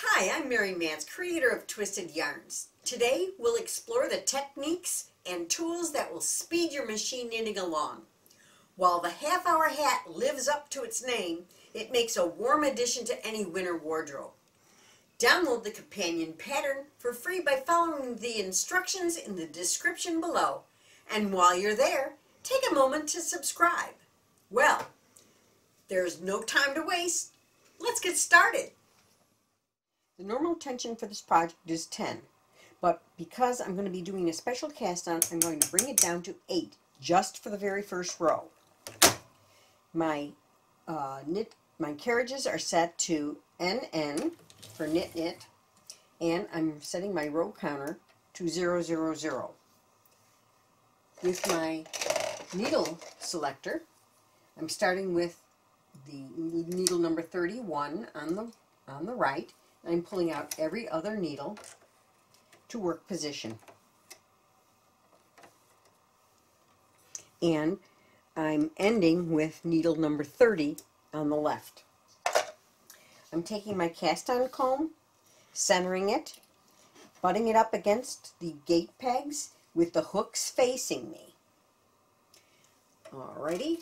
Hi, I'm Mary Matz, creator of Twisted Yarns. Today we'll explore the techniques and tools that will speed your machine knitting along. While the half hour hat lives up to its name, it makes a warm addition to any winter wardrobe. Download the companion pattern for free by following the instructions in the description below. And while you're there, take a moment to subscribe. Well, there's no time to waste. Let's get started. The normal tension for this project is 10, but because I'm going to be doing a special cast on, I'm going to bring it down to 8, just for the very first row. My uh, knit, my carriages are set to NN for knit knit, and I'm setting my row counter to 000. With my needle selector, I'm starting with the needle number 31 on the on the right I'm pulling out every other needle to work position. And I'm ending with needle number 30 on the left. I'm taking my cast on comb, centering it, butting it up against the gate pegs with the hooks facing me. Alrighty,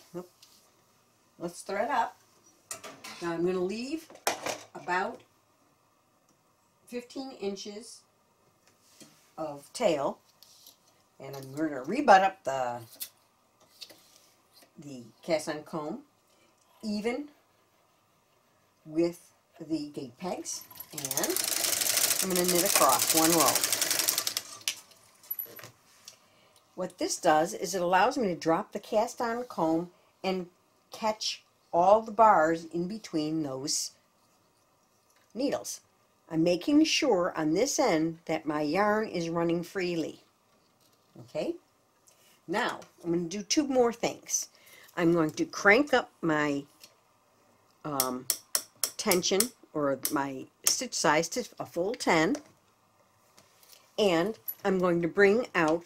let's thread up. Now I'm going to leave about 15 inches of tail and I'm going to rebutt up the the cast on comb even with the gate pegs and I'm going to knit across one row. What this does is it allows me to drop the cast on comb and catch all the bars in between those needles. I'm making sure on this end that my yarn is running freely. Okay? Now, I'm going to do two more things. I'm going to crank up my um, tension or my stitch size to a full 10 and I'm going to bring out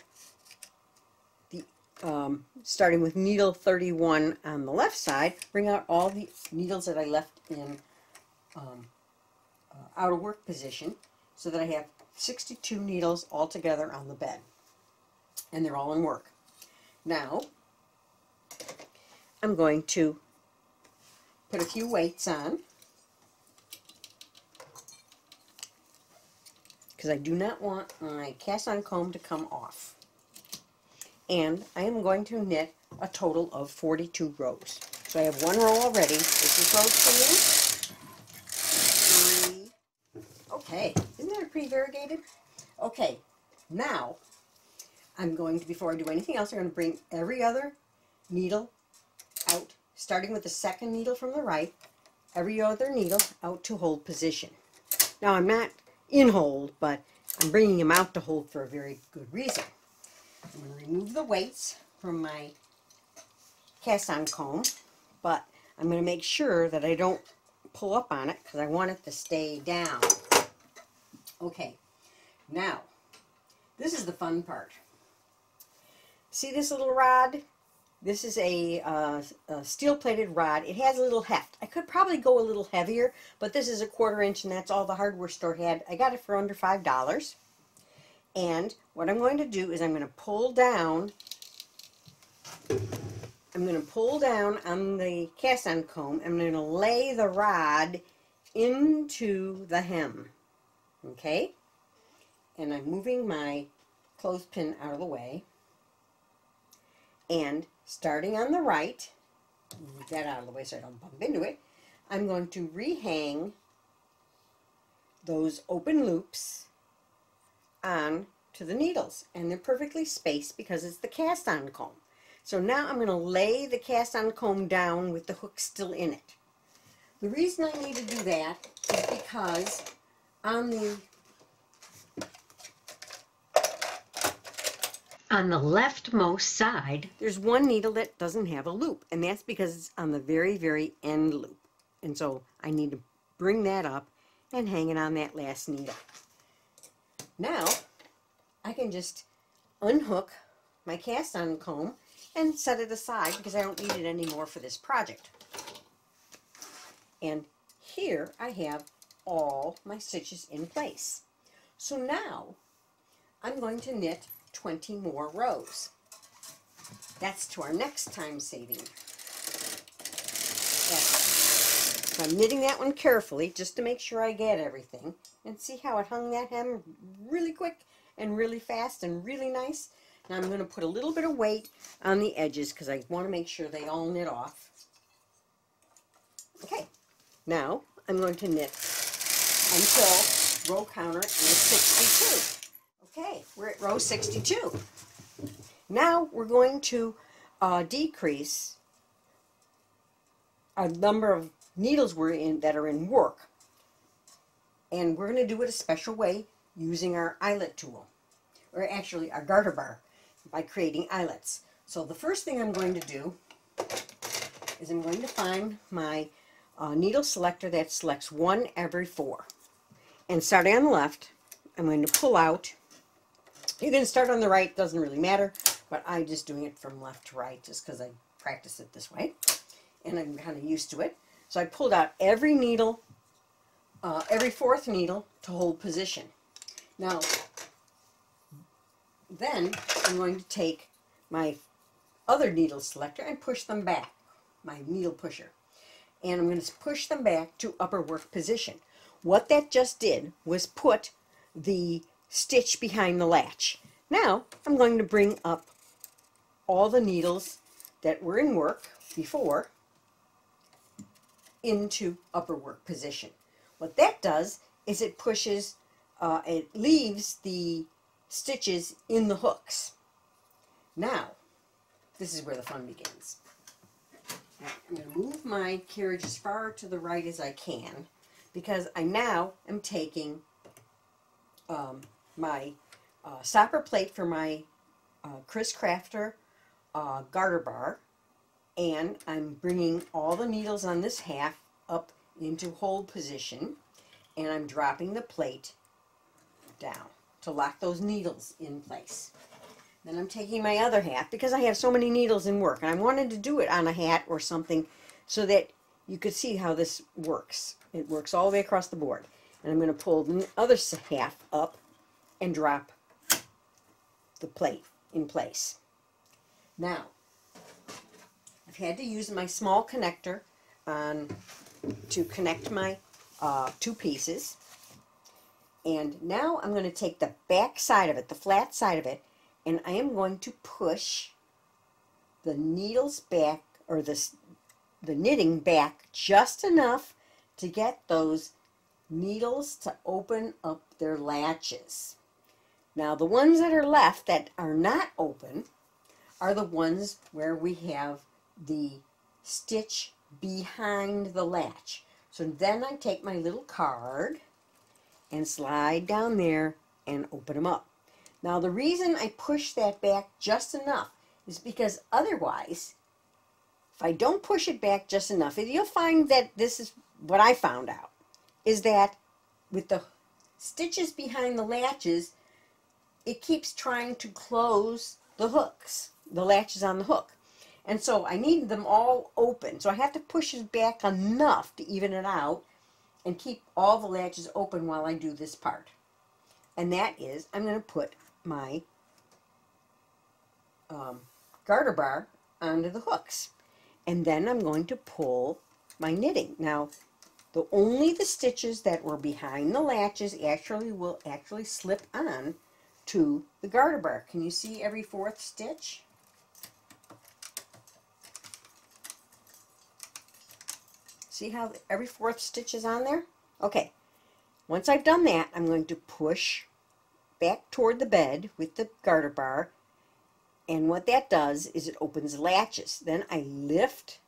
the um, starting with needle 31 on the left side bring out all the needles that I left in um, Uh, out of work position so that I have 62 needles all together on the bed. And they're all in work. Now, I'm going to put a few weights on because I do not want my cast on comb to come off. And I am going to knit a total of 42 rows. So I have one row already. This is row two. Okay, isn't that pretty variegated? Okay, now I'm going to, before I do anything else, I'm going to bring every other needle out, starting with the second needle from the right, every other needle out to hold position. Now I'm not in hold, but I'm bringing them out to hold for a very good reason. I'm going to remove the weights from my cast on comb, but I'm going to make sure that I don't pull up on it because I want it to stay down. Okay, now, this is the fun part. See this little rod? This is a, uh, a steel-plated rod. It has a little heft. I could probably go a little heavier, but this is a quarter inch, and that's all the hardware store had. I got it for under $5. And what I'm going to do is I'm going to pull down, I'm going to pull down on the cast-on comb. I'm going to lay the rod into the hem okay? And I'm moving my clothespin out of the way. And starting on the right, move that out of the way so I don't bump into it, I'm going to rehang those open loops on to the needles. And they're perfectly spaced because it's the cast on comb. So now I'm going to lay the cast on comb down with the hook still in it. The reason I need to do that is because on the on the leftmost side, there's one needle that doesn't have a loop, and that's because it's on the very, very end loop. And so I need to bring that up and hang it on that last needle. Now, I can just unhook my cast on comb and set it aside because I don't need it anymore for this project. And here I have all my stitches in place. So now I'm going to knit 20 more rows. That's to our next time saving. So I'm knitting that one carefully just to make sure I get everything. And see how it hung that hem really quick and really fast and really nice. Now I'm going to put a little bit of weight on the edges because I want to make sure they all knit off. Okay, now I'm going to knit until row counter is 62. Okay, we're at row 62. Now we're going to uh, decrease a number of needles we're in that are in work. And we're going to do it a special way using our eyelet tool, or actually our garter bar, by creating eyelets. So the first thing I'm going to do is I'm going to find my uh, needle selector that selects one every four. And starting on the left, I'm going to pull out. You can start on the right, doesn't really matter, but I'm just doing it from left to right just because I practice it this way. And I'm kind of used to it. So I pulled out every needle, uh, every fourth needle to hold position. Now, then I'm going to take my other needle selector and push them back, my needle pusher and I'm going to push them back to upper work position. What that just did was put the stitch behind the latch. Now I'm going to bring up all the needles that were in work before into upper work position. What that does is it pushes, uh, it leaves the stitches in the hooks. Now, this is where the fun begins. I'm going to move my carriage as far to the right as I can because I now am taking um, my uh, stopper plate for my uh, Chris Crafter uh, garter bar and I'm bringing all the needles on this half up into hold position and I'm dropping the plate down to lock those needles in place. Then I'm taking my other half because I have so many needles in work. And I wanted to do it on a hat or something so that you could see how this works. It works all the way across the board. And I'm going to pull the other half up and drop the plate in place. Now, I've had to use my small connector on, to connect my uh, two pieces. And now I'm going to take the back side of it, the flat side of it, and I am going to push the needles back or the, the knitting back just enough to get those needles to open up their latches. Now the ones that are left that are not open are the ones where we have the stitch behind the latch. So then I take my little card and slide down there and open them up. Now the reason I push that back just enough is because otherwise, if I don't push it back just enough, you'll find that this is what I found out, is that with the stitches behind the latches, it keeps trying to close the hooks, the latches on the hook. And so I need them all open. So I have to push it back enough to even it out and keep all the latches open while I do this part. And that is, I'm going to put my um, garter bar onto the hooks. And then I'm going to pull my knitting. Now, the only the stitches that were behind the latches actually will actually slip on to the garter bar. Can you see every fourth stitch? See how every fourth stitch is on there? Okay, once I've done that, I'm going to push back toward the bed with the garter bar. And what that does is it opens latches. Then I lift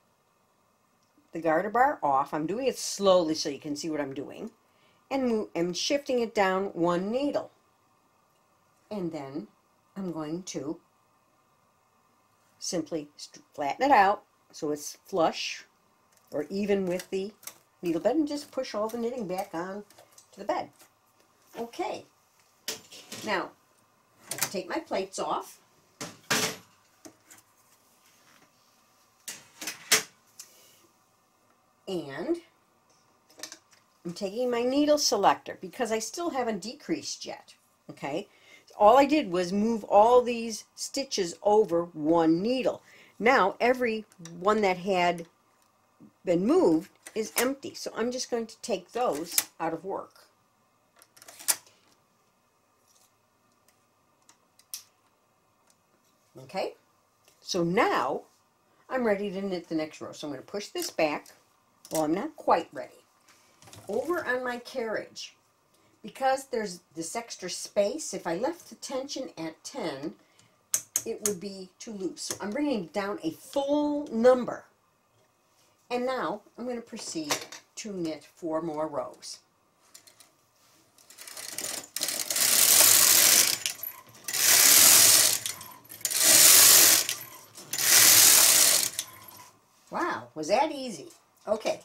the garter bar off. I'm doing it slowly so you can see what I'm doing. And I'm shifting it down one needle. And then I'm going to simply flatten it out so it's flush or even with the needle bed and just push all the knitting back on to the bed. Okay, now, I take my plates off. And I'm taking my needle selector because I still haven't decreased yet. Okay, all I did was move all these stitches over one needle. Now every one that had been moved is empty. So I'm just going to take those out of work. Okay, so now I'm ready to knit the next row. So I'm going to push this back. Well, I'm not quite ready. Over on my carriage, because there's this extra space, if I left the tension at 10, it would be too loose. So I'm bringing down a full number. And now I'm going to proceed to knit four more rows. Wow, was that easy? Okay,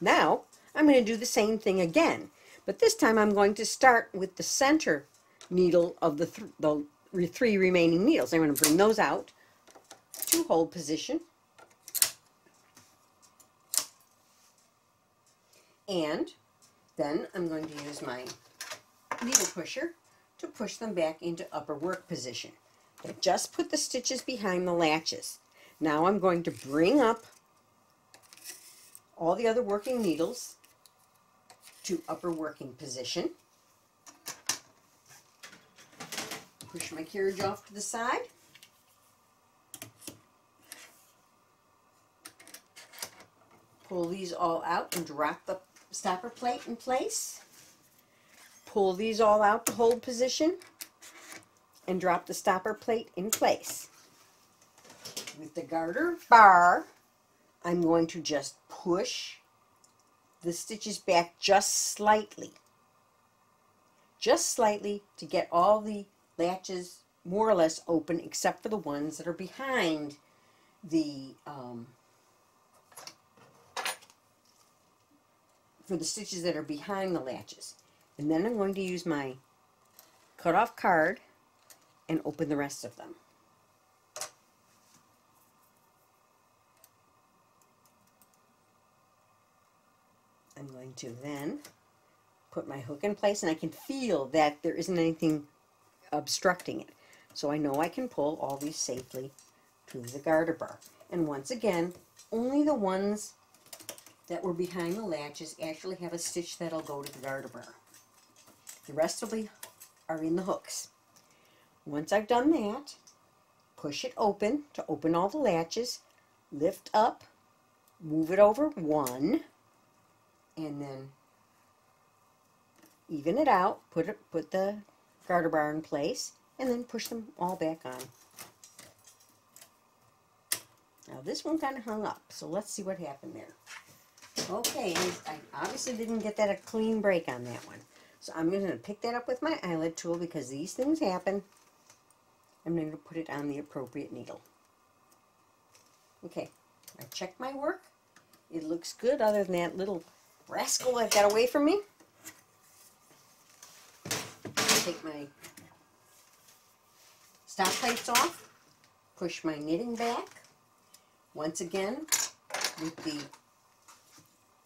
now I'm going to do the same thing again, but this time I'm going to start with the center needle of the, th the three remaining needles. I'm going to bring those out to hold position. And then I'm going to use my needle pusher to push them back into upper work position. I just put the stitches behind the latches. Now I'm going to bring up all the other working needles to upper working position. Push my carriage off to the side. Pull these all out and drop the stopper plate in place. Pull these all out to hold position and drop the stopper plate in place with the garter bar, I'm going to just push the stitches back just slightly. Just slightly to get all the latches more or less open except for the ones that are behind the um, for the stitches that are behind the latches. And then I'm going to use my cut off card and open the rest of them. I'm going to then put my hook in place and I can feel that there isn't anything obstructing it. So I know I can pull all these safely to the garter bar. And once again, only the ones that were behind the latches actually have a stitch that'll go to the garter bar. The rest will be are in the hooks. Once I've done that, push it open to open all the latches, lift up, move it over one, and then even it out, put it, put the garter bar in place, and then push them all back on. Now this one kind of hung up, so let's see what happened there. Okay, I obviously didn't get that a clean break on that one. So I'm going to pick that up with my eyelet tool because these things happen. I'm going to put it on the appropriate needle. Okay, I checked my work. It looks good other than that little rascal that got away from me. Take my stop plates off, push my knitting back. Once again, with the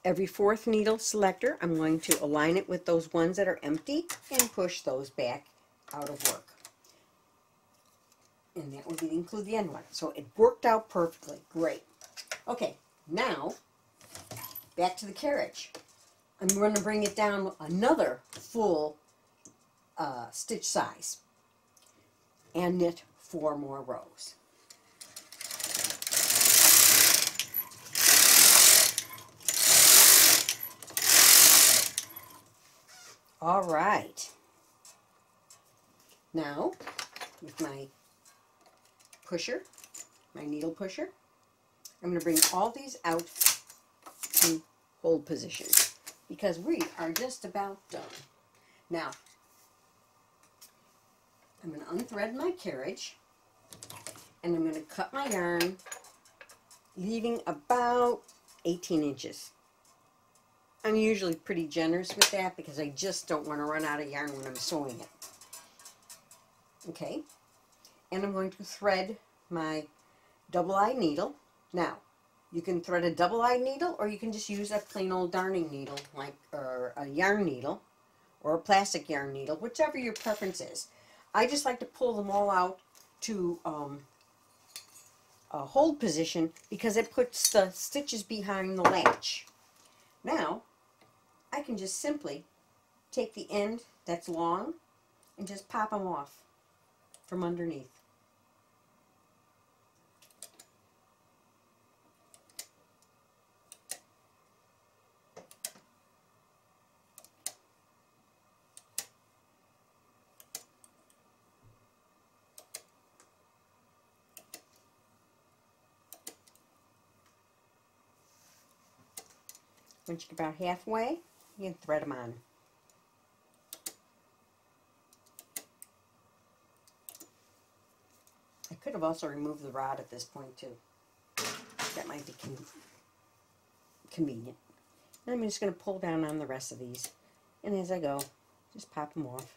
every fourth needle selector, I'm going to align it with those ones that are empty and push those back out of work. And that would include the end one. So it worked out perfectly. Great. Okay, now back to the carriage. I'm going to bring it down another full uh, stitch size and knit four more rows. All right. Now, with my pusher, my needle pusher, I'm going to bring all these out to hold position because we are just about done. Now, I'm going to unthread my carriage and I'm going to cut my yarn leaving about 18 inches. I'm usually pretty generous with that because I just don't want to run out of yarn when I'm sewing it. Okay, and I'm going to thread my double eye needle. Now, You can thread a double-eyed needle or you can just use a plain old darning needle like or a yarn needle or a plastic yarn needle, whichever your preference is. I just like to pull them all out to um, a hold position because it puts the stitches behind the latch. Now, I can just simply take the end that's long and just pop them off from underneath. Once you get about halfway, you can thread them on. I could have also removed the rod at this point too. That might be con convenient. And I'm just going to pull down on the rest of these. And as I go, just pop them off.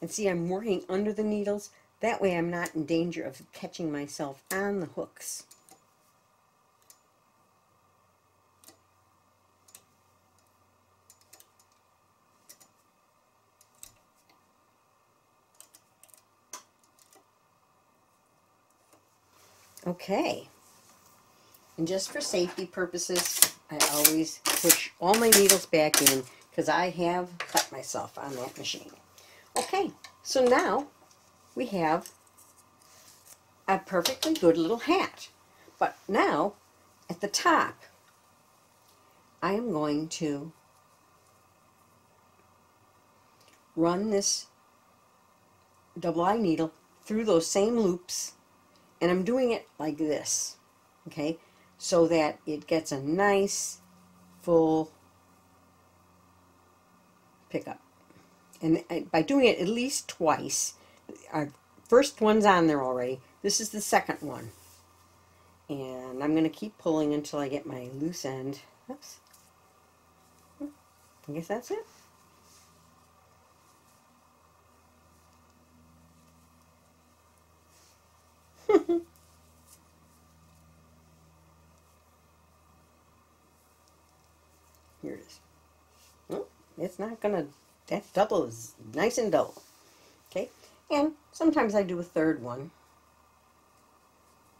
And see, I'm working under the needles. That way I'm not in danger of catching myself on the hooks. Okay. And just for safety purposes, I always push all my needles back in because I have cut myself on that machine. Okay, so now we have a perfectly good little hat. But now, at the top, I am going to run this double eye needle through those same loops and I'm doing it like this, okay, so that it gets a nice full pickup. And by doing it at least twice, our first one's on there already. This is the second one. And I'm going to keep pulling until I get my loose end. Oops. Hmm, I guess that's it. Here it is. Well, not going to, that double is nice and dull. Okay, and sometimes I do a third one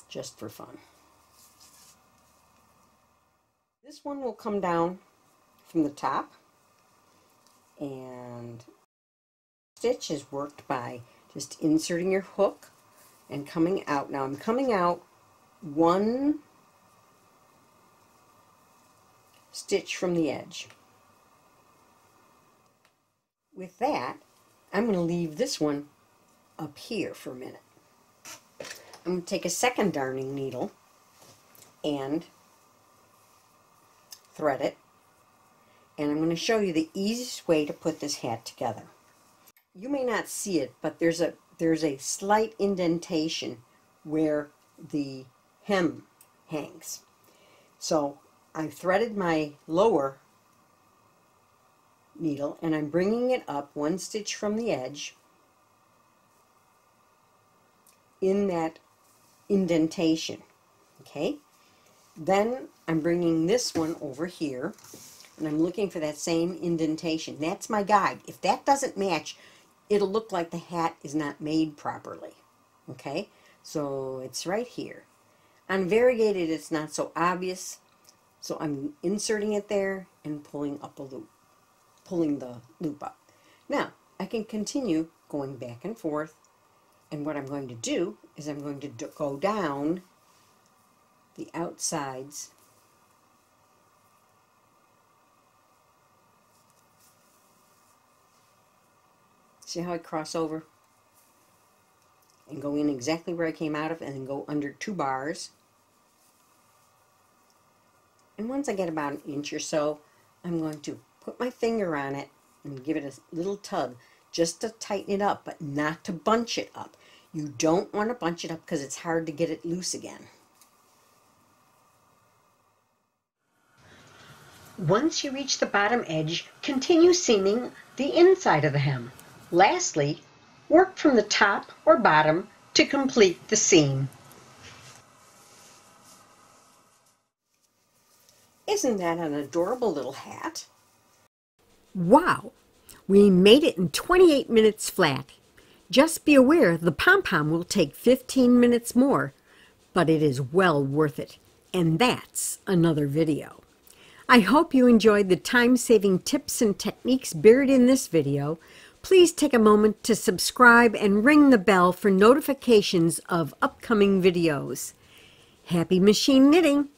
just for fun. This one will come down from the top and stitch is worked by just inserting your hook and coming out. Now I'm coming out one stitch from the edge. With that, I'm going to leave this one up here for a minute. I'm going to take a second darning needle and thread it. And I'm going to show you the easiest way to put this hat together. You may not see it, but there's a there's a slight indentation where the hem hangs. So I threaded my lower needle and I'm bringing it up one stitch from the edge in that indentation. Okay? Then I'm bringing this one over here and I'm looking for that same indentation. That's my guide. If that doesn't match, it'll look like the hat is not made properly. Okay, so it's right here. On variegated, it's not so obvious, so I'm inserting it there and pulling up a loop, pulling the loop up. Now, I can continue going back and forth, and what I'm going to do is I'm going to go down the outsides See how I cross over? And go in exactly where I came out of and then go under two bars. And once I get about an inch or so, I'm going to put my finger on it and give it a little tug just to tighten it up, but not to bunch it up. You don't want to bunch it up because it's hard to get it loose again. Once you reach the bottom edge, continue seaming the inside of the hem. Lastly, work from the top or bottom to complete the seam. Isn't that an adorable little hat? Wow! We made it in 28 minutes flat. Just be aware the pom-pom will take 15 minutes more, but it is well worth it. And that's another video. I hope you enjoyed the time-saving tips and techniques buried in this video. Please take a moment to subscribe and ring the bell for notifications of upcoming videos. Happy machine knitting!